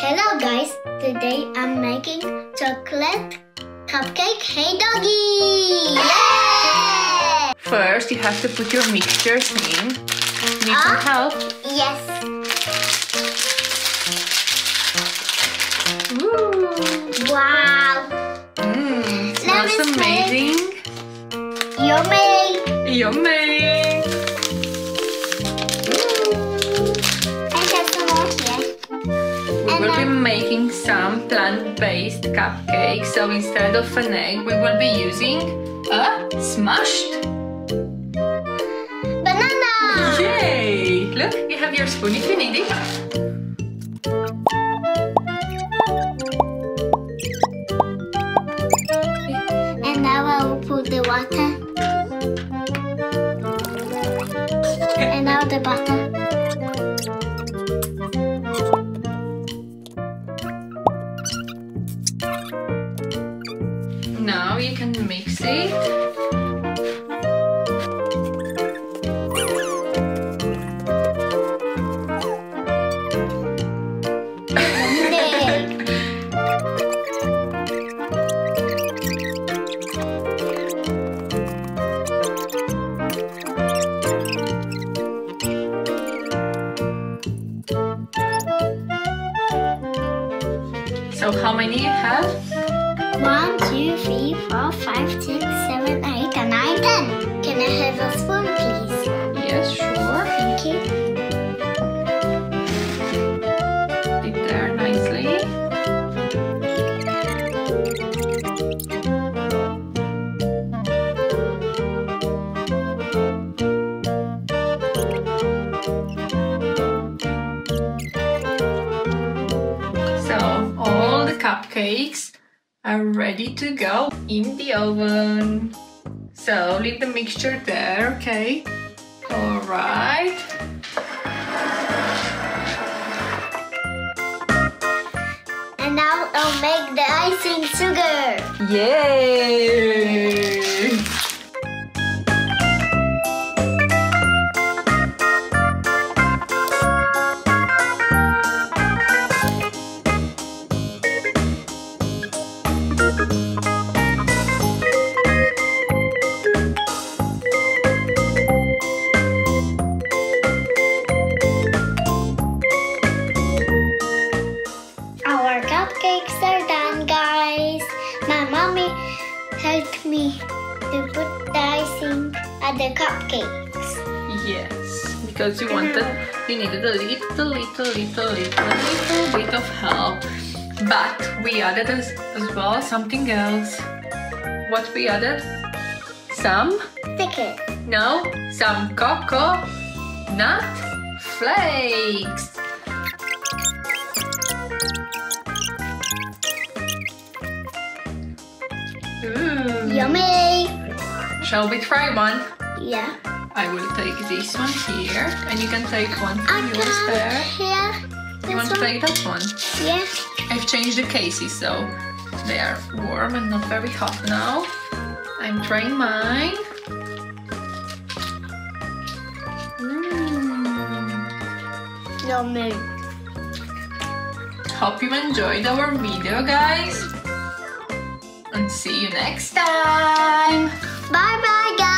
Hello guys, today I'm making chocolate cupcake Hey Duggee! Yay! First, you have to put your mixtures in. Need some Ah. help? Yes. Ooh. Wow! Mmm, smells amazing. Yummy! Yummy. We And will be making some plant-based cupcakes. So instead of an egg, we will be using a smashed. Banana! Yay! Look, you have your spoon if you need it. And now I will put the water. And now the butter. Can mix it. So how many you have? One, two, three, four, five, six, seven, eight, and nine, ten. Can I have a spoon, please? Yes, sure. Thank you. Dip there nicely. So all the cupcakes are ready to go in the oven. So leave the mixture there, okay? All right. And now I'll make the icing sugar. Yay! My mommy helped me to put the icing at the cupcakes. Yes, because you wanted, you needed a little, little, little, little, little bit of help. But we added as, as well something else. What we added? Some, Ticket. no, some cocoa nut flakes. Ooh. Yummy. Shall we try one? Yeah. I will take this one here, and you can take one I from yours there. can. You want to take that one? Yeah. I've changed the cases so they are warm and not very hot now. I'm trying mine. Mm. Yummy. Hope you enjoyed our video, guys. And see you next time. Bye bye guys.